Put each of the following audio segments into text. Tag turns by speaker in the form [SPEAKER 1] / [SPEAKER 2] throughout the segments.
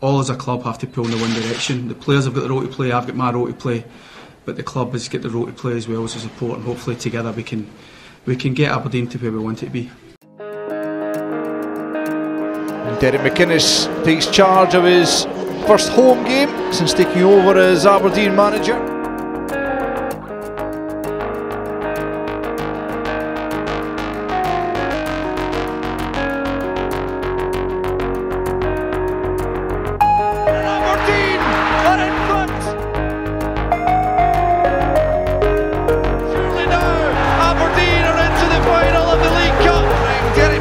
[SPEAKER 1] all as a club have to pull in the one direction. The players have got the role to play, I've got my role to play, but the club has got the role to play as well as a support, and hopefully together we can we can get Aberdeen to where we want it to be.
[SPEAKER 2] Derek McInnes takes charge of his first home game since taking over as Aberdeen manager.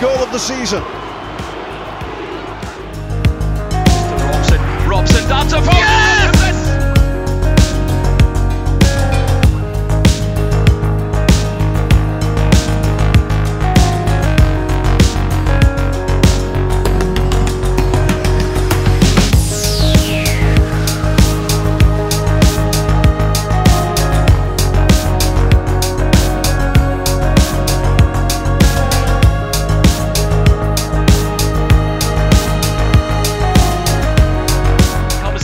[SPEAKER 3] goal of the season.
[SPEAKER 4] Robson, Robson, that's a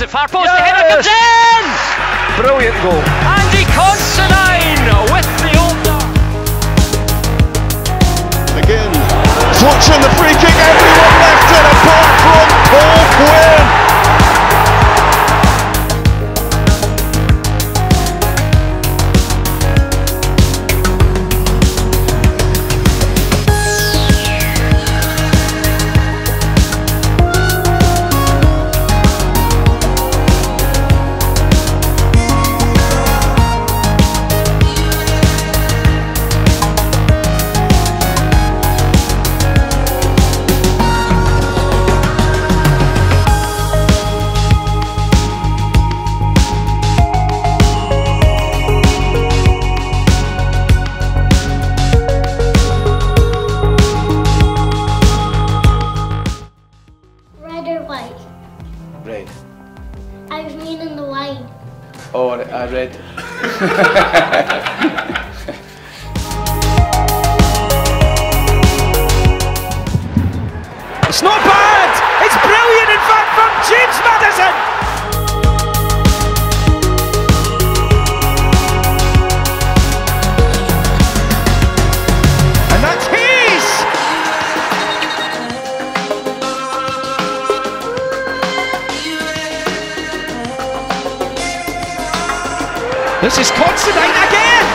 [SPEAKER 4] yes! far post, yes! the header comes in!
[SPEAKER 3] Brilliant goal.
[SPEAKER 4] Andy Considine with the opener.
[SPEAKER 3] Again, touching the free kick,
[SPEAKER 5] Oh, I uh, read.
[SPEAKER 6] it's not bad! It's brilliant, in fact, from James Maddison! This is Considine again!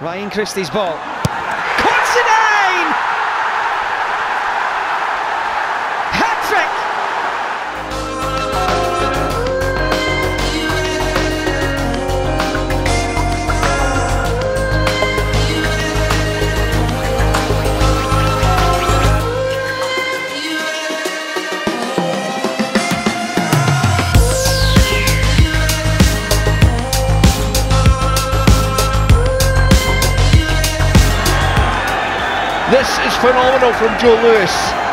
[SPEAKER 6] Ryan Christie's ball. This is phenomenal from Joe Lewis.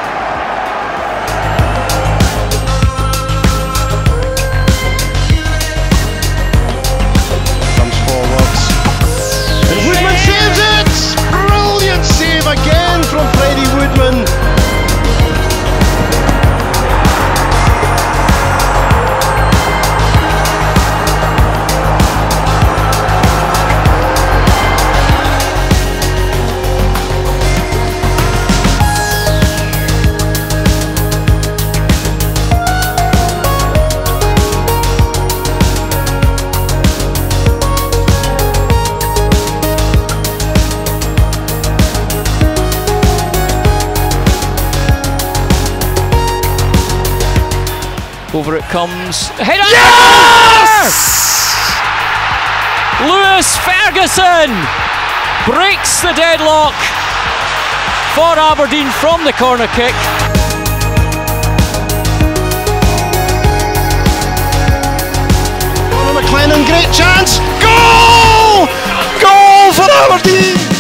[SPEAKER 4] Over it comes. Header!
[SPEAKER 6] Yes!
[SPEAKER 4] Lewis Ferguson breaks the deadlock for Aberdeen from the corner kick. Connor McLennan, great chance. Goal!
[SPEAKER 3] Goal for Aberdeen!